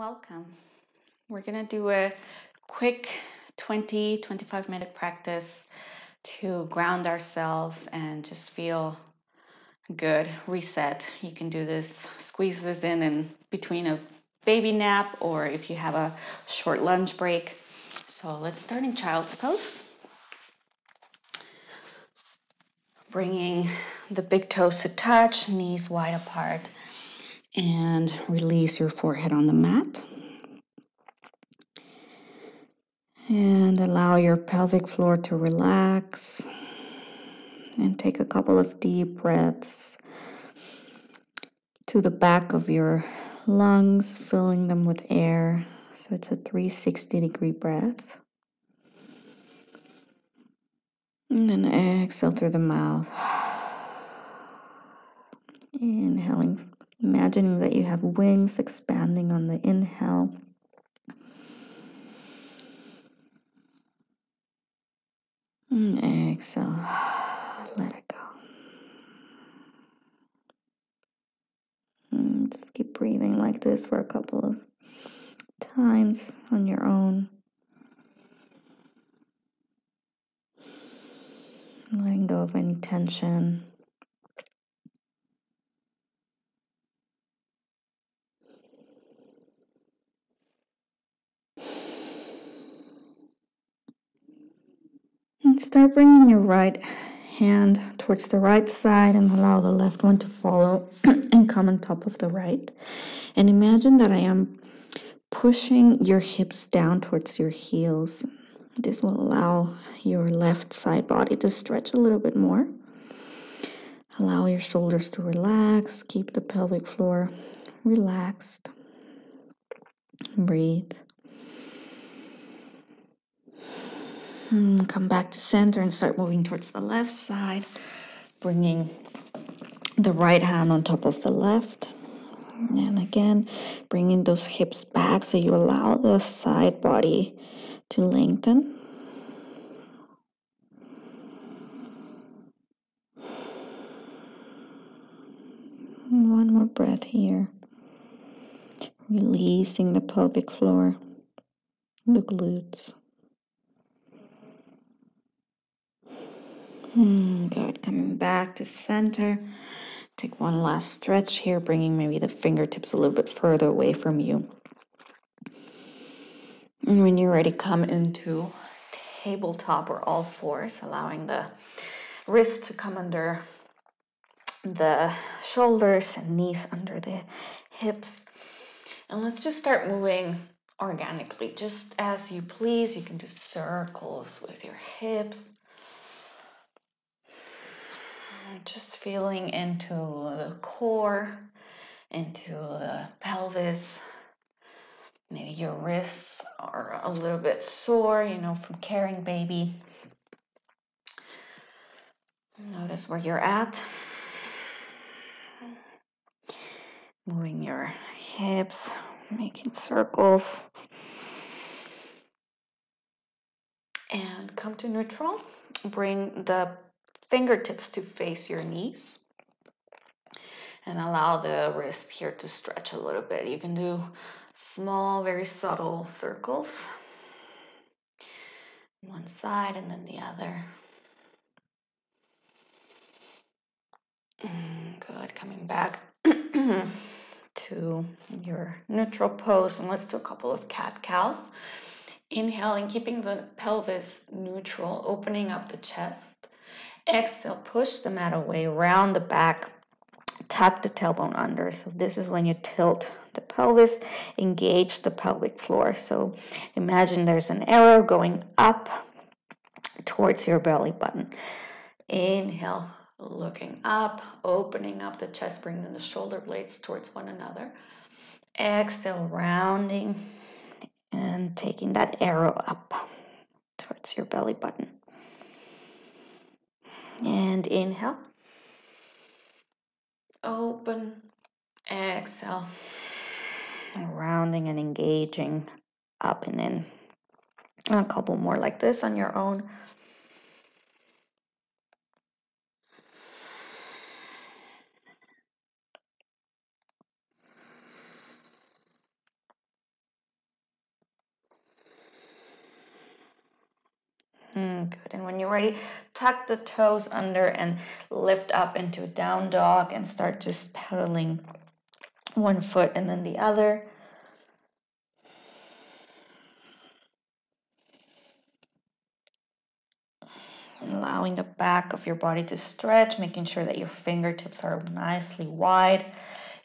Welcome. We're going to do a quick 20 25 minute practice to ground ourselves and just feel good, reset. You can do this, squeeze this in in between a baby nap or if you have a short lunch break. So let's start in child's pose. Bringing the big toes to touch, knees wide apart and release your forehead on the mat. And allow your pelvic floor to relax. And take a couple of deep breaths to the back of your lungs, filling them with air. So it's a 360 degree breath. And then exhale through the mouth. Inhaling Imagining that you have wings expanding on the inhale. Exhale. Let it go. And just keep breathing like this for a couple of times on your own. Letting go of any tension. And start bringing your right hand towards the right side and allow the left one to follow and come on top of the right. And imagine that I am pushing your hips down towards your heels. This will allow your left side body to stretch a little bit more. Allow your shoulders to relax. Keep the pelvic floor relaxed. Breathe. Hmm, come back to center and start moving towards the left side, bringing the right hand on top of the left. And again, bringing those hips back so you allow the side body to lengthen. One more breath here. Releasing the pelvic floor, the glutes. Hmm, good. Coming back to center. Take one last stretch here, bringing maybe the fingertips a little bit further away from you. And when you're ready, come into tabletop or all fours, allowing the wrists to come under the shoulders and knees under the hips. And let's just start moving organically, just as you please. You can do circles with your hips just feeling into the core, into the pelvis. Maybe your wrists are a little bit sore, you know, from carrying baby. Notice where you're at. Moving your hips, making circles. And come to neutral. Bring the fingertips to face your knees and allow the wrist here to stretch a little bit. You can do small, very subtle circles. One side and then the other. Mm, good, coming back to your neutral pose and let's do a couple of cat cows. Inhaling, keeping the pelvis neutral, opening up the chest. Exhale, push the mat away, round the back, tuck the tailbone under. So this is when you tilt the pelvis, engage the pelvic floor. So imagine there's an arrow going up towards your belly button. Inhale, looking up, opening up the chest, bringing the shoulder blades towards one another. Exhale, rounding and taking that arrow up towards your belly button and inhale. Open, exhale. Rounding and engaging up and in. a couple more like this on your own. Mm, good. And when you're ready, tuck the toes under and lift up into a down dog and start just pedaling one foot and then the other. allowing the back of your body to stretch, making sure that your fingertips are nicely wide.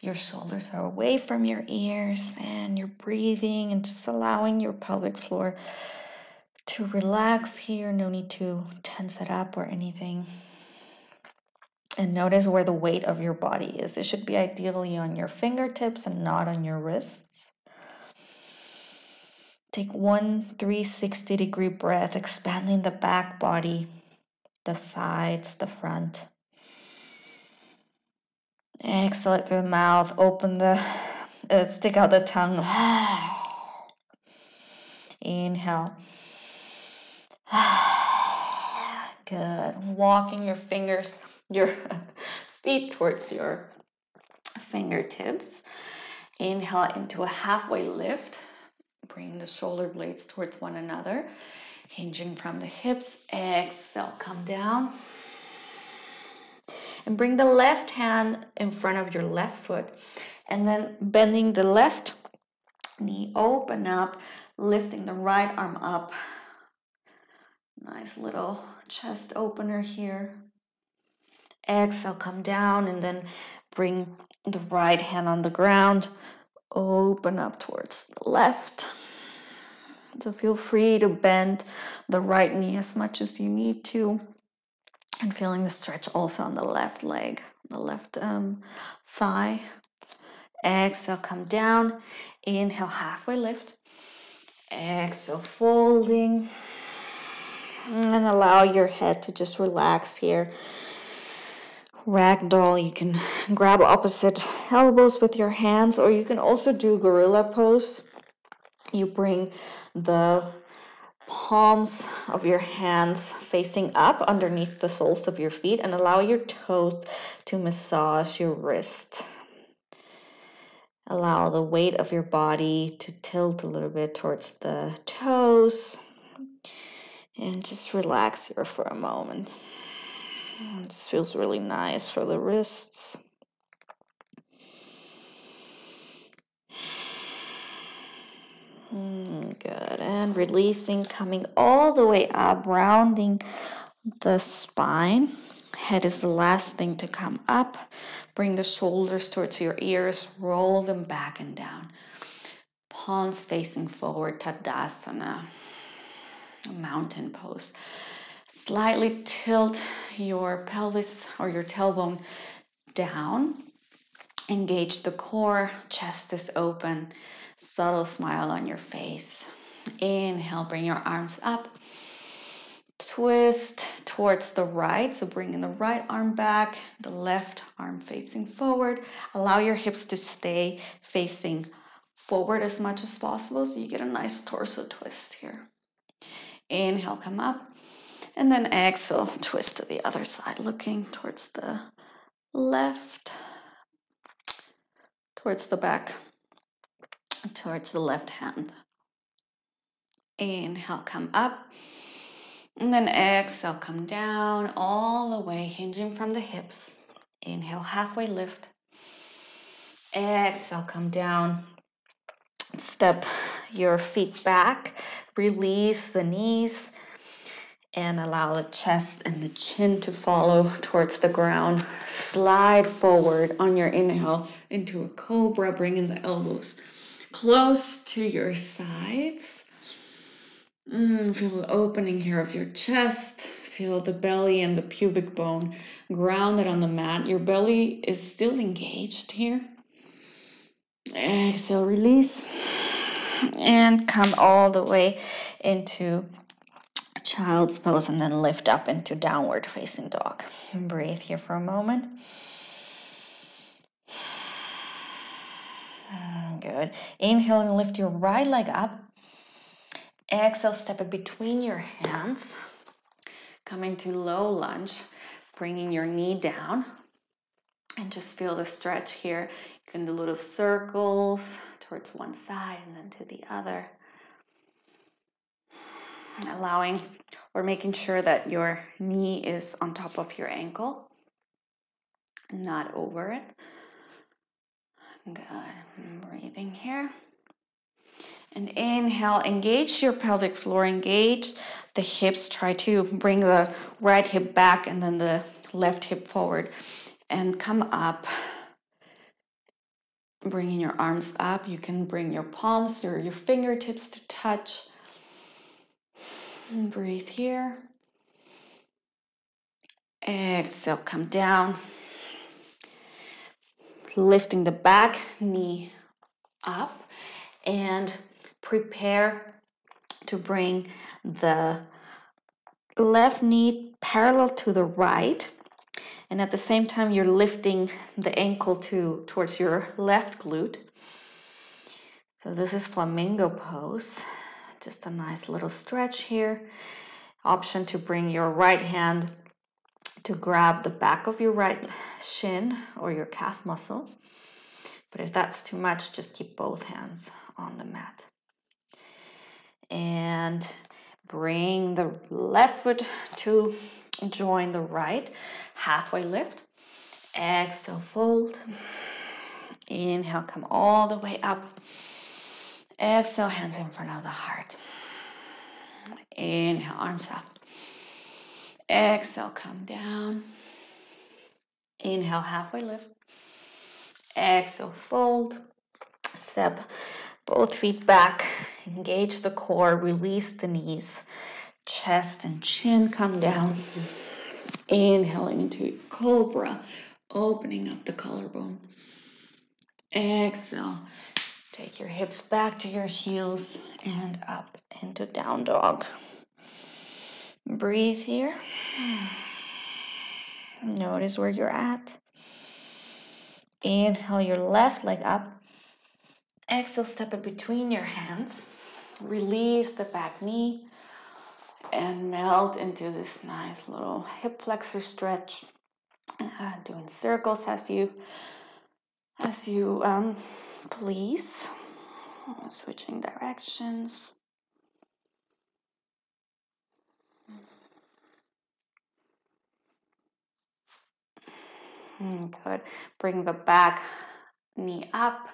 Your shoulders are away from your ears, and you're breathing and just allowing your pelvic floor to relax here. No need to tense it up or anything. And notice where the weight of your body is. It should be ideally on your fingertips and not on your wrists. Take one 360 degree breath, expanding the back body the sides, the front. Exhale it through the mouth. Open the, uh, stick out the tongue. Inhale. Good. Walking your fingers, your feet towards your fingertips. Inhale into a halfway lift. Bring the shoulder blades towards one another. Hinging from the hips, exhale, come down. And bring the left hand in front of your left foot. And then bending the left knee, open up, lifting the right arm up. Nice little chest opener here. Exhale, come down, and then bring the right hand on the ground. Open up towards the left. So feel free to bend the right knee as much as you need to. And feeling the stretch also on the left leg, the left um, thigh. Exhale, come down. Inhale, halfway lift. Exhale, folding. And allow your head to just relax here. Ragdoll, you can grab opposite elbows with your hands, or you can also do gorilla pose. You bring the palms of your hands facing up underneath the soles of your feet and allow your toes to massage your wrist. Allow the weight of your body to tilt a little bit towards the toes and just relax here for a moment. This feels really nice for the wrists. Mm, good. And releasing, coming all the way up, rounding the spine. Head is the last thing to come up. Bring the shoulders towards your ears, roll them back and down. Palms facing forward, Tadasana, mountain pose. Slightly tilt your pelvis or your tailbone down. Engage the core, chest is open subtle smile on your face. Inhale, bring your arms up. Twist towards the right. So bringing the right arm back, the left arm facing forward. Allow your hips to stay facing forward as much as possible so you get a nice torso twist here. Inhale, come up. And then exhale, twist to the other side, looking towards the left, towards the back towards the left hand. Inhale, come up. And then exhale, come down all the way, hinging from the hips. Inhale, halfway lift. Exhale, come down. Step your feet back. Release the knees and allow the chest and the chin to follow towards the ground. Slide forward on your inhale into a cobra, bringing the elbows close to your sides. Mm, feel the opening here of your chest. Feel the belly and the pubic bone grounded on the mat. Your belly is still engaged here. Exhale, release. And come all the way into child's pose and then lift up into downward facing dog. And Breathe here for a moment. Good. Inhale and lift your right leg up. Exhale, step it between your hands. Come into low lunge, bringing your knee down. And just feel the stretch here. You can do little circles towards one side and then to the other. allowing or making sure that your knee is on top of your ankle, not over it. Good. Breathing here. And inhale, engage your pelvic floor, engage the hips. Try to bring the right hip back and then the left hip forward and come up. Bringing your arms up, you can bring your palms or your fingertips to touch. And breathe here. Exhale, come down lifting the back knee up and prepare to bring the left knee parallel to the right and at the same time you're lifting the ankle to towards your left glute so this is flamingo pose just a nice little stretch here option to bring your right hand to grab the back of your right shin or your calf muscle. But if that's too much, just keep both hands on the mat. And bring the left foot to join the right. Halfway lift. Exhale, fold. Inhale, come all the way up. Exhale, hands in front of the heart. Inhale, arms up. Exhale, come down. Inhale, halfway lift. Exhale, fold. Step both feet back. Engage the core. Release the knees. Chest and chin come down. Inhaling into cobra. Opening up the collarbone. Exhale. Take your hips back to your heels and up into down dog. Breathe here. Notice where you're at. Inhale your left leg up. Exhale, step it between your hands. Release the back knee and melt into this nice little hip flexor stretch. Uh, doing circles as you as you um, please. Switching directions. Good. Bring the back knee up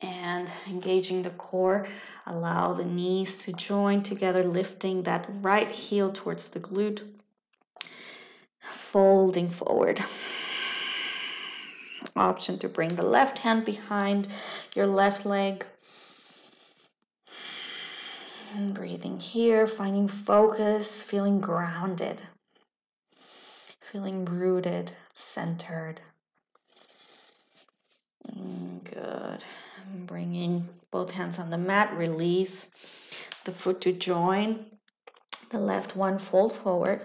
and engaging the core. Allow the knees to join together, lifting that right heel towards the glute. Folding forward. Option to bring the left hand behind your left leg. And breathing here, finding focus, feeling grounded feeling rooted, centered. Mm, good. Bringing both hands on the mat, release the foot to join. The left one fold forward.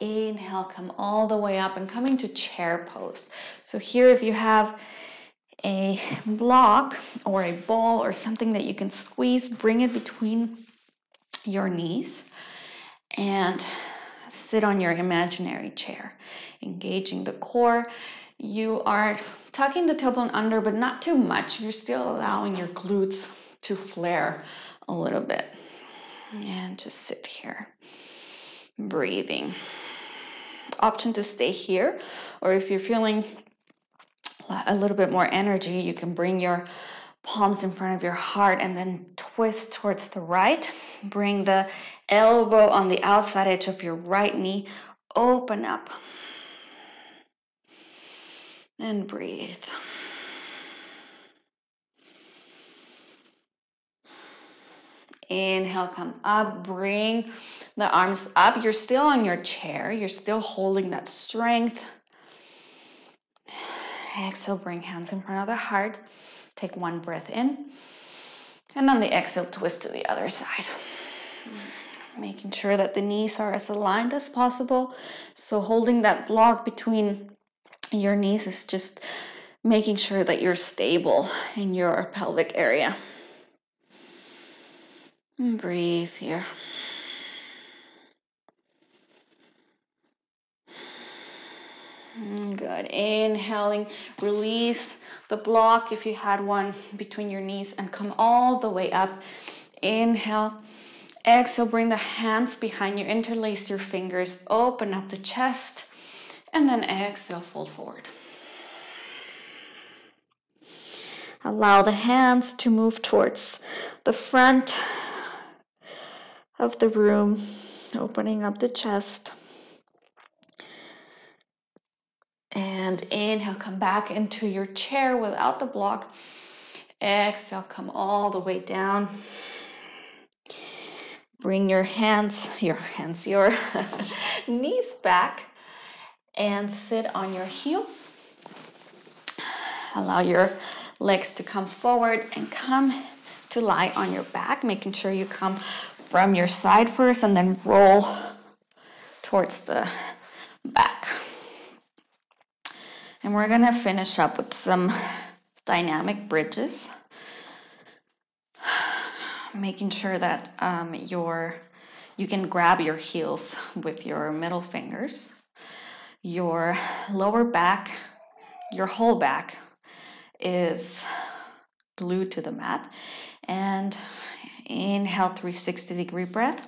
Inhale, come all the way up and coming to chair pose. So here, if you have a block or a ball or something that you can squeeze, bring it between your knees and sit on your imaginary chair, engaging the core. You are tucking the tailbone under, but not too much. You're still allowing your glutes to flare a little bit. And just sit here, breathing. Option to stay here, or if you're feeling a little bit more energy, you can bring your palms in front of your heart and then twist towards the right. Bring the elbow on the outside edge of your right knee. Open up. And breathe. Inhale, come up, bring the arms up. You're still on your chair, you're still holding that strength. Exhale, bring hands in front of the heart. Take one breath in. And on the exhale, twist to the other side. Making sure that the knees are as aligned as possible. So holding that block between your knees is just making sure that you're stable in your pelvic area. And breathe here. Good. Inhaling, release the block if you had one between your knees and come all the way up. Inhale. Exhale, bring the hands behind you, interlace your fingers, open up the chest, and then exhale, fold forward. Allow the hands to move towards the front of the room, opening up the chest. And inhale, come back into your chair without the block. Exhale, come all the way down. Bring your hands, your hands, your knees back and sit on your heels. Allow your legs to come forward and come to lie on your back, making sure you come from your side first and then roll towards the back. And we're gonna finish up with some dynamic bridges making sure that um, your you can grab your heels with your middle fingers. Your lower back, your whole back is glued to the mat. And inhale 360 degree breath.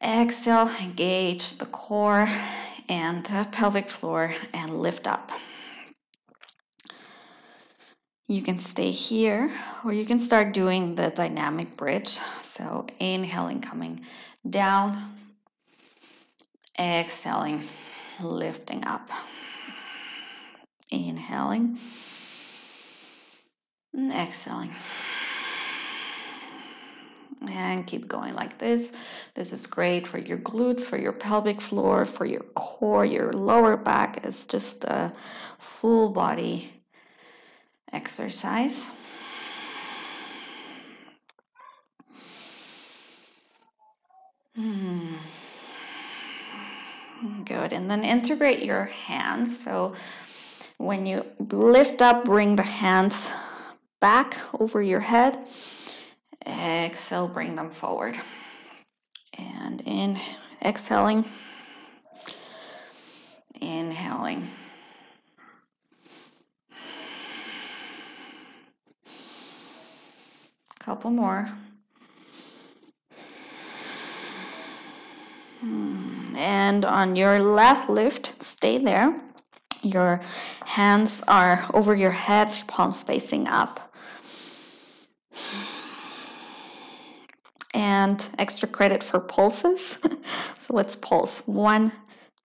Exhale, engage the core and the pelvic floor and lift up. You can stay here or you can start doing the dynamic bridge. So inhaling, coming down, exhaling, lifting up. Inhaling and exhaling. And keep going like this. This is great for your glutes, for your pelvic floor, for your core, your lower back. It's just a full body exercise. Hmm. Good. And then integrate your hands. So when you lift up, bring the hands back over your head. Exhale, bring them forward. And in, exhaling, inhaling. Couple more. Hmm, and on your last lift, stay there. Your hands are over your head, palms facing up. And extra credit for pulses. so let's pulse. One,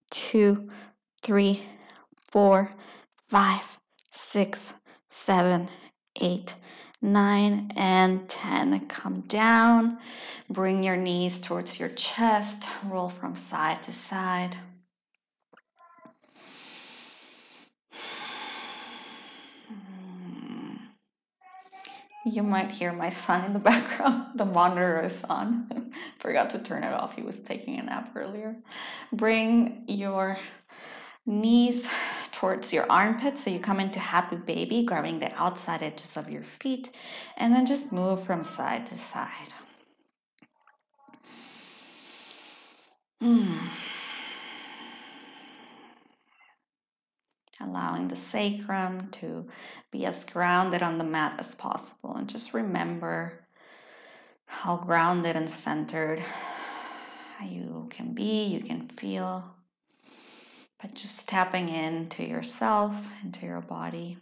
two, three, four, five, six, seven, eight, 9 and 10. Come down, bring your knees towards your chest, roll from side to side. You might hear my son in the background. The monitor is on. Forgot to turn it off. He was taking a nap earlier. Bring your knees towards your armpits. So you come into happy baby, grabbing the outside edges of your feet, and then just move from side to side. Mm. Allowing the sacrum to be as grounded on the mat as possible. And just remember how grounded and centered you can be, you can feel but just tapping into yourself, into your body,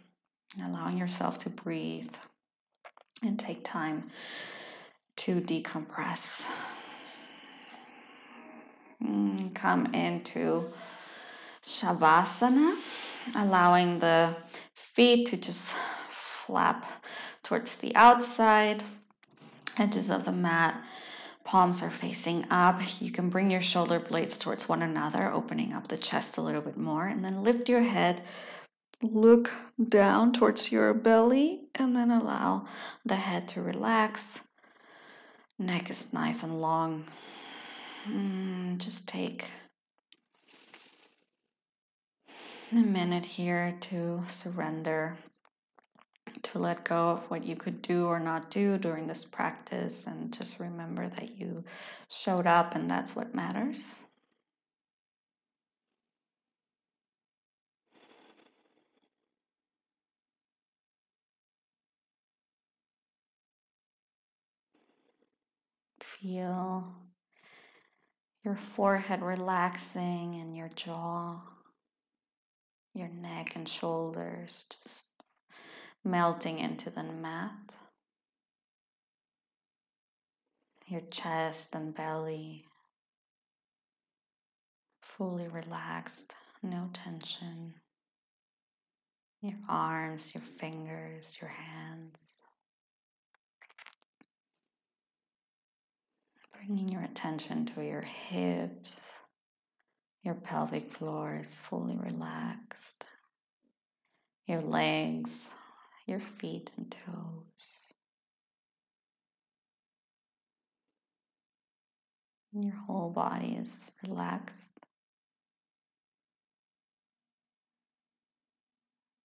allowing yourself to breathe and take time to decompress. Mm, come into Shavasana, allowing the feet to just flap towards the outside edges of the mat palms are facing up. You can bring your shoulder blades towards one another, opening up the chest a little bit more, and then lift your head. Look down towards your belly, and then allow the head to relax. Neck is nice and long. Mm, just take a minute here to surrender to let go of what you could do or not do during this practice and just remember that you showed up and that's what matters. feel your forehead relaxing and your jaw, your neck and shoulders just melting into the mat. Your chest and belly fully relaxed, no tension. Your arms, your fingers, your hands. Bringing your attention to your hips, your pelvic floor is fully relaxed, your legs, your feet and toes. And Your whole body is relaxed.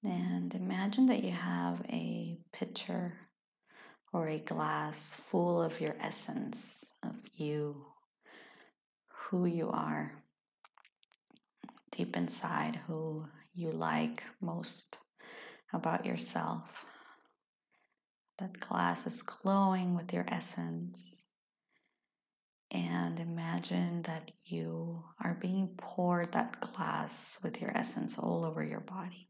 And imagine that you have a pitcher or a glass full of your essence of you, who you are, deep inside, who you like most about yourself. That glass is glowing with your essence. And imagine that you are being poured that glass with your essence all over your body.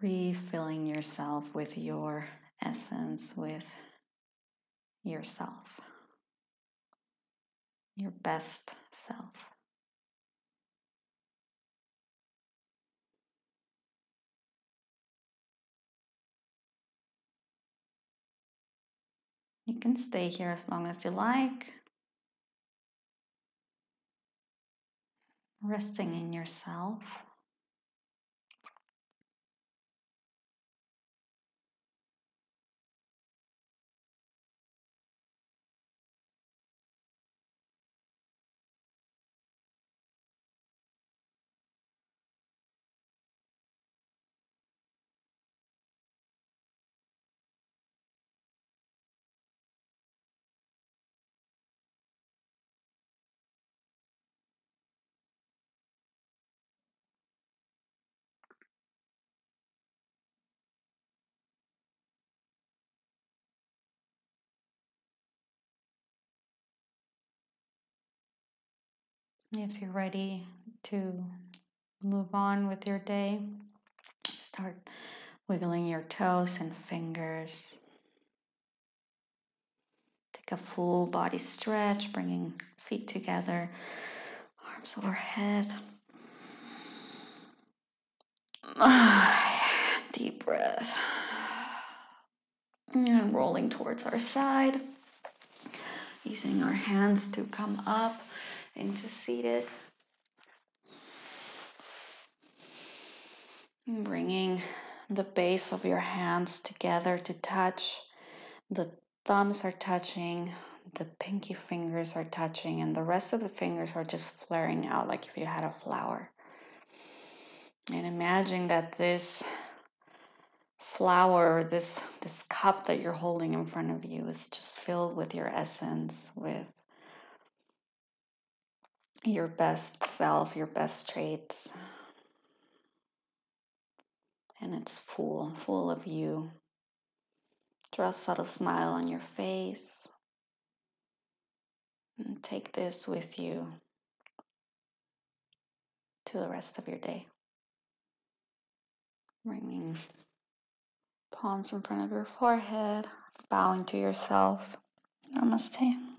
refilling yourself with your essence, with yourself, your best self. You can stay here as long as you like, resting in yourself. If you're ready to move on with your day, start wiggling your toes and fingers. Take a full body stretch, bringing feet together, arms overhead. Deep breath. And rolling towards our side. Using our hands to come up into seated. Bringing the base of your hands together to touch. The thumbs are touching, the pinky fingers are touching, and the rest of the fingers are just flaring out like if you had a flower. And imagine that this flower, this this cup that you're holding in front of you is just filled with your essence, with your best self, your best traits. And it's full, full of you. Draw a subtle smile on your face. And take this with you to the rest of your day. Bringing palms in front of your forehead, bowing to yourself. Namaste.